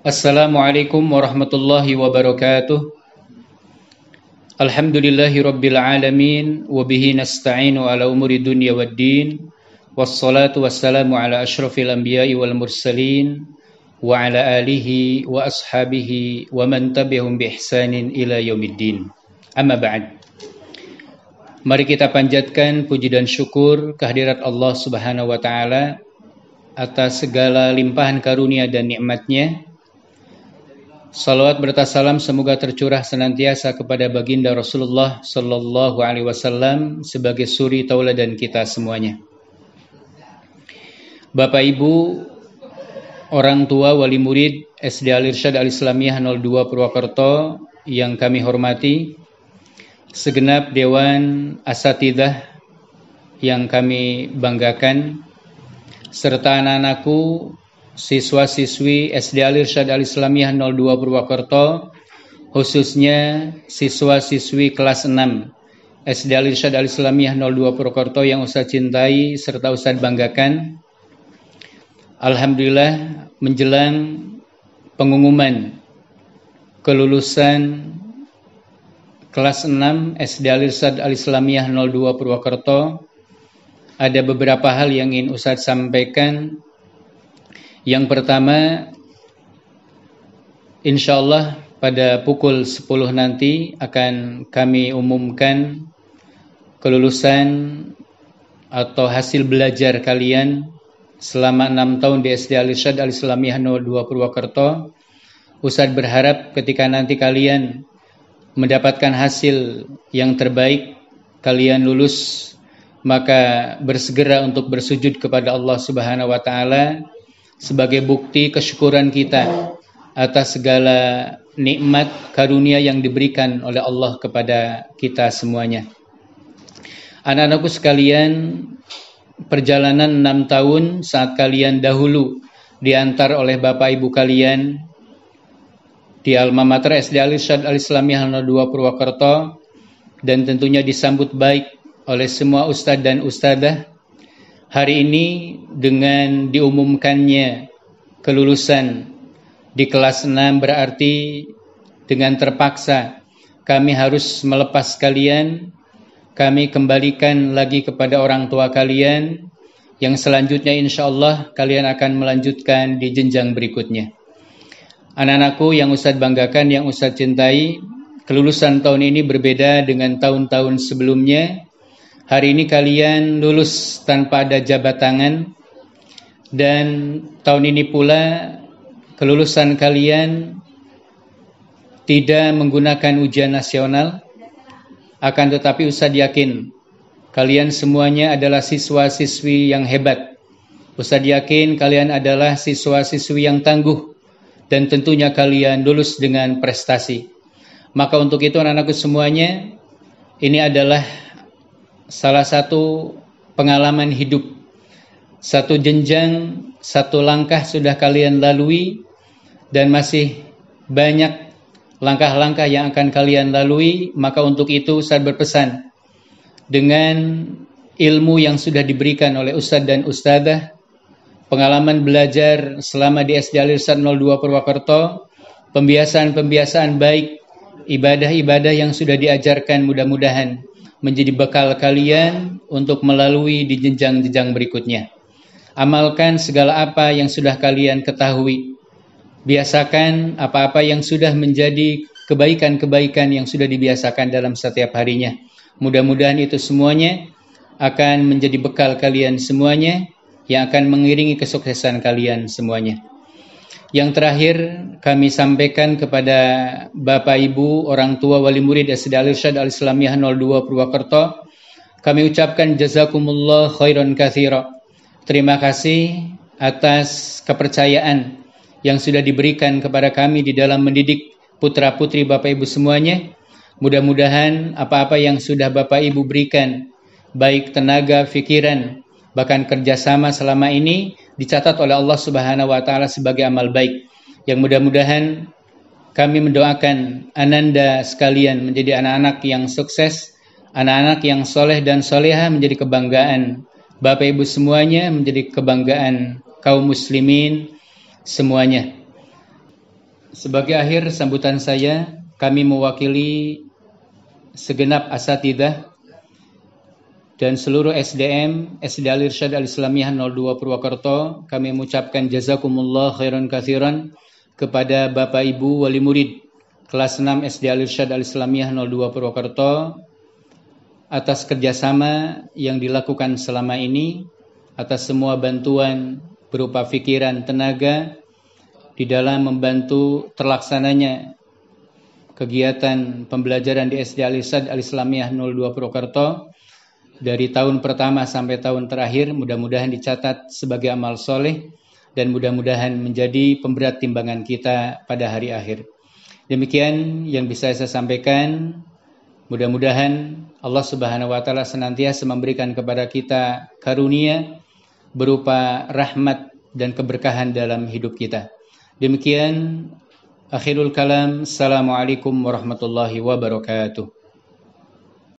Assalamualaikum warahmatullahi wabarakatuh. Alhamdulillahi rabbil alamin wa bihi nasta'inu ala umuri dunya waddin. Wassalatu wassalamu ala asyrafil anbiya'i wal mursalin wa ala alihi wa ashabihi wa man tabi'ahum bi ihsanin ila yaumiddin. Amma ba'd. Mari kita panjatkan puji dan syukur kehadirat Allah Subhanahu wa taala atas segala limpahan karunia dan nikmatnya Salawat bertasalam semoga tercurah senantiasa kepada baginda Rasulullah Sallallahu Alaihi Wasallam sebagai suri tauladan kita semuanya. Bapak Ibu, orang tua wali murid SD Al Irsyad Al Islamiyah 02 Purwokerto yang kami hormati, segenap dewan asatidah yang kami banggakan, serta anak-anakku siswa-siswi SD Al Irsyad Al Islamiyah 02 Purwokerto khususnya siswa-siswi kelas 6 SD Al Irsyad Al Islamiyah 02 Purwokerto yang Ustaz cintai serta Ustaz banggakan. Alhamdulillah menjelang pengumuman kelulusan kelas 6 SD Al Irsyad Al Islamiyah 02 Purwokerto ada beberapa hal yang ingin Ustaz sampaikan yang pertama, insya Allah pada pukul 10 nanti akan kami umumkan kelulusan atau hasil belajar kalian selama 6 tahun di SD Al-Irsyad Al-Islamiyah 02 Purwokerto. Ustadz berharap ketika nanti kalian mendapatkan hasil yang terbaik, kalian lulus, maka bersegera untuk bersujud kepada Allah Subhanahu wa taala sebagai bukti kesyukuran kita atas segala nikmat karunia yang diberikan oleh Allah kepada kita semuanya. Anak-anakku sekalian, perjalanan enam tahun saat kalian dahulu diantar oleh bapak ibu kalian di Alma Mater SD Al Irsyad Al Islamiyah 02 Purwokerto dan tentunya disambut baik oleh semua ustadz dan ustadzah hari ini dengan diumumkannya kelulusan di kelas 6 berarti dengan terpaksa kami harus melepas kalian, kami kembalikan lagi kepada orang tua kalian. Yang selanjutnya insya Allah kalian akan melanjutkan di jenjang berikutnya. Anak-anakku yang Ustadz banggakan, yang Ustadz cintai, kelulusan tahun ini berbeda dengan tahun-tahun sebelumnya Hari ini kalian lulus tanpa ada jabat tangan dan tahun ini pula kelulusan kalian tidak menggunakan ujian nasional akan tetapi Ustaz yakin kalian semuanya adalah siswa-siswi yang hebat. Ustaz yakin kalian adalah siswa-siswi yang tangguh dan tentunya kalian lulus dengan prestasi. Maka untuk itu anak-anakku semuanya ini adalah salah satu pengalaman hidup. Satu jenjang, satu langkah sudah kalian lalui dan masih banyak langkah-langkah yang akan kalian lalui, maka untuk itu saya berpesan dengan ilmu yang sudah diberikan oleh ustadz dan ustadzah, pengalaman belajar selama di SD Al-Irsyad 02 Purwokerto, pembiasaan-pembiasaan baik, ibadah-ibadah yang sudah diajarkan mudah-mudahan menjadi bekal kalian untuk melalui di jenjang-jenjang berikutnya. Amalkan segala apa yang sudah kalian ketahui. Biasakan apa-apa yang sudah menjadi kebaikan-kebaikan yang sudah dibiasakan dalam setiap harinya. Mudah-mudahan itu semuanya akan menjadi bekal kalian semuanya yang akan mengiringi kesuksesan kalian semuanya. Yang terakhir kami sampaikan kepada Bapak Ibu, orang tua wali murid SD Al Irsyad Al Islamiyah 02 Purwokerto. Kami ucapkan jazakumullah khairan katsira. Terima kasih atas kepercayaan yang sudah diberikan kepada kami di dalam mendidik putra-putri Bapak Ibu semuanya. Mudah-mudahan apa-apa yang sudah Bapak Ibu berikan, baik tenaga, pikiran, bahkan kerjasama selama ini dicatat oleh Allah Subhanahu wa taala sebagai amal baik. Yang mudah-mudahan kami mendoakan ananda sekalian menjadi anak-anak yang sukses, anak-anak yang soleh dan soleha menjadi kebanggaan Bapak Ibu semuanya menjadi kebanggaan kaum muslimin semuanya. Sebagai akhir sambutan saya, kami mewakili segenap asatidah dan seluruh SDM SD Al Irsyad Al Islamiyah 02 Purwokerto kami mengucapkan jazakumullah khairan kathiran kepada Bapak Ibu wali murid kelas 6 SD Al Irsyad Al Islamiyah 02 Purwokerto atas kerjasama yang dilakukan selama ini atas semua bantuan berupa pikiran tenaga di dalam membantu terlaksananya kegiatan pembelajaran di SD Alisad Al-Islamiyah 02 Purwokerto dari tahun pertama sampai tahun terakhir mudah-mudahan dicatat sebagai amal soleh dan mudah-mudahan menjadi pemberat timbangan kita pada hari akhir. Demikian yang bisa saya sampaikan. Mudah-mudahan Allah Subhanahu wa taala senantiasa memberikan kepada kita karunia berupa rahmat dan keberkahan dalam hidup kita. Demikian akhirul kalam. Assalamualaikum warahmatullahi wabarakatuh.